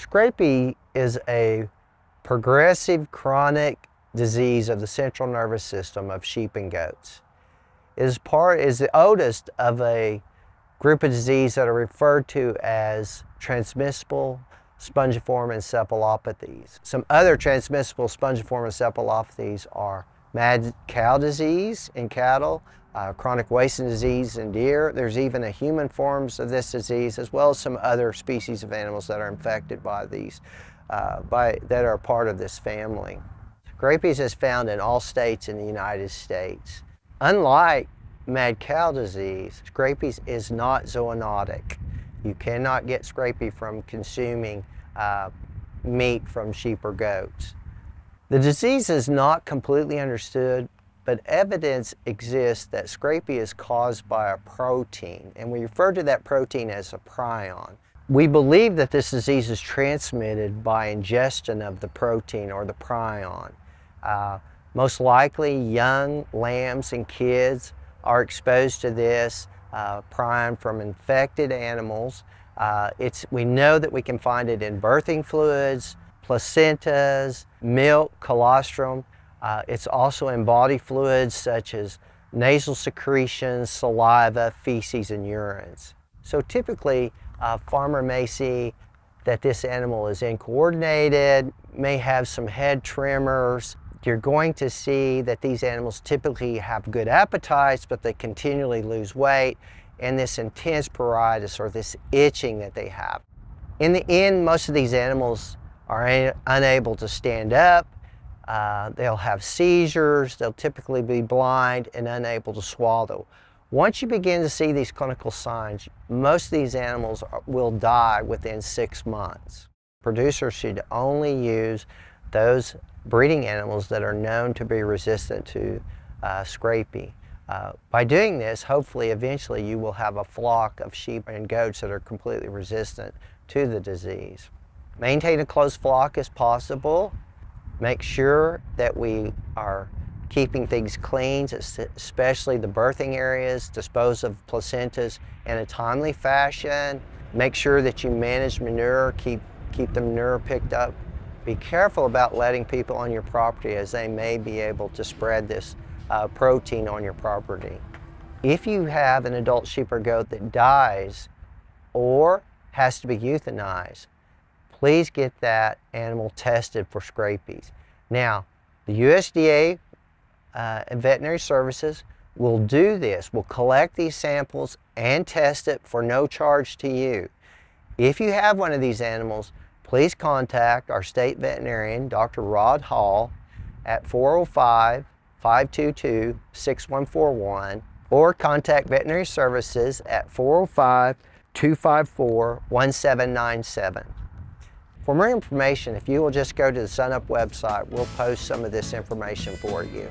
Scrapie is a progressive chronic disease of the central nervous system of sheep and goats. It is part is the oldest of a group of diseases that are referred to as transmissible spongiform encephalopathies. Some other transmissible spongiform encephalopathies are mad cow disease in cattle, uh, chronic wasting disease in deer. There's even a human forms of this disease, as well as some other species of animals that are infected by these, uh, by, that are part of this family. Scrapies is found in all states in the United States. Unlike mad cow disease, scrapies is not zoonotic. You cannot get scrapie from consuming uh, meat from sheep or goats. The disease is not completely understood but evidence exists that scrapie is caused by a protein, and we refer to that protein as a prion. We believe that this disease is transmitted by ingestion of the protein or the prion. Uh, most likely young lambs and kids are exposed to this uh, prion from infected animals. Uh, it's, we know that we can find it in birthing fluids, placentas, milk, colostrum, uh, it's also in body fluids such as nasal secretions, saliva, feces, and urines. So typically, a farmer may see that this animal is incoordinated, may have some head tremors. You're going to see that these animals typically have good appetites, but they continually lose weight, and this intense pruritus or this itching that they have. In the end, most of these animals are unable to stand up, uh, they'll have seizures, they'll typically be blind and unable to swallow. Once you begin to see these clinical signs, most of these animals will die within six months. Producers should only use those breeding animals that are known to be resistant to uh, scrapie. Uh, by doing this, hopefully eventually you will have a flock of sheep and goats that are completely resistant to the disease. Maintain a close flock as possible. Make sure that we are keeping things clean, especially the birthing areas, dispose of placentas in a timely fashion. Make sure that you manage manure, keep, keep the manure picked up. Be careful about letting people on your property as they may be able to spread this uh, protein on your property. If you have an adult sheep or goat that dies or has to be euthanized, please get that animal tested for scrapies. Now, the USDA uh, veterinary services will do this, will collect these samples and test it for no charge to you. If you have one of these animals, please contact our state veterinarian, Dr. Rod Hall, at 405 522 6141 or contact veterinary services at 405 254 1797. For more information, if you will just go to the SunUp website, we'll post some of this information for you.